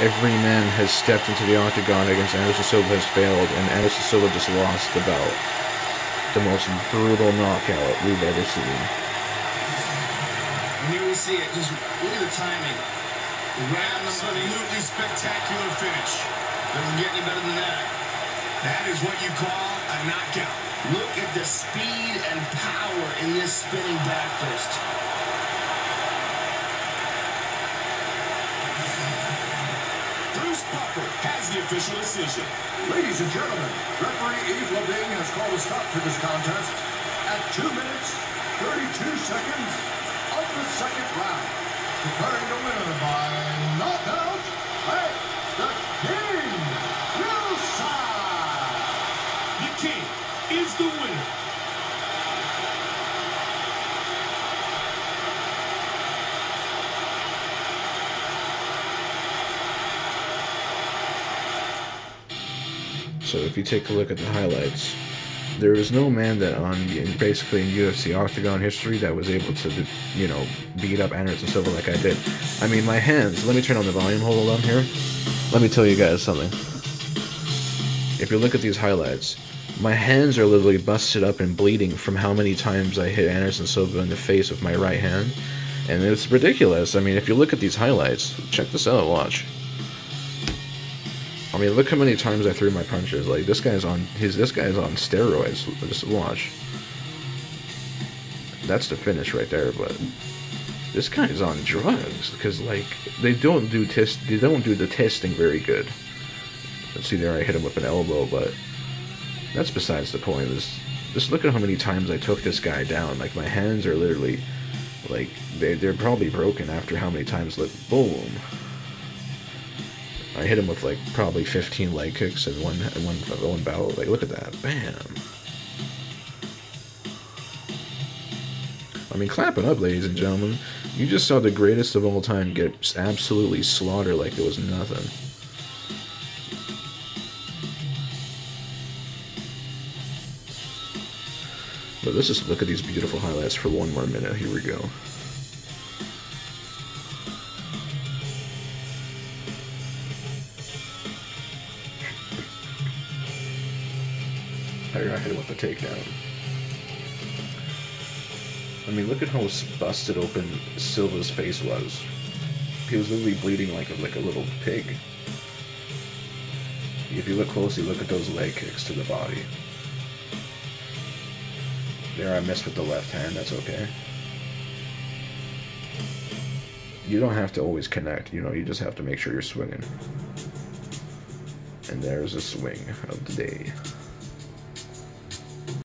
Every man has stepped into the octagon against Anderson Silva has failed, and Anderson Silva just lost the belt. The most brutal knockout we've ever seen. And here we see it. Just look at the timing. Round Absolutely spectacular finish. Doesn't get any better than that. That is what you call a knockout. Look at the speed and power in this spinning back fist. Has the official decision. Ladies and gentlemen, referee Yves Lavigne has called a stop to this contest at 2 minutes, 32 seconds of the second round. Declaring the winner by knockout, hey, the King, Wilson! The King is the winner. So if you take a look at the highlights, there is no man that on basically in UFC Octagon history that was able to, you know, beat up Anderson Silva like I did. I mean, my hands. Let me turn on the volume. Hold on here. Let me tell you guys something. If you look at these highlights, my hands are literally busted up and bleeding from how many times I hit Anderson Silva in the face with my right hand, and it's ridiculous. I mean, if you look at these highlights, check this out. Watch. Mean, look how many times I threw my punches. Like this guy's on his. This guy's on steroids. Just watch. That's the finish right there. But this guy's on drugs because like they don't do test. They don't do the testing very good. Let's see there. I hit him with an elbow, but that's besides the point. Is just look at how many times I took this guy down. Like my hands are literally like they they're probably broken after how many times. Like boom. I hit him with like probably 15 leg kicks in one one one bout. Like look at that, bam. I mean, clap it up, ladies and gentlemen. You just saw the greatest of all time get absolutely slaughtered like it was nothing. But let's just look at these beautiful highlights for one more minute. Here we go. Him with a takedown. I mean, look at how busted open Silva's face was. He was literally bleeding like a, like a little pig. If you look closely, look at those leg kicks to the body. There, I missed with the left hand. That's okay. You don't have to always connect. You know, you just have to make sure you're swinging. And there's a swing of the day.